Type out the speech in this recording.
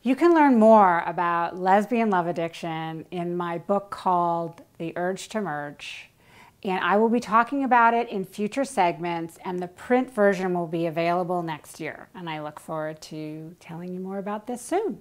You can learn more about lesbian love addiction in my book called The Urge to Merge. And I will be talking about it in future segments, and the print version will be available next year. And I look forward to telling you more about this soon.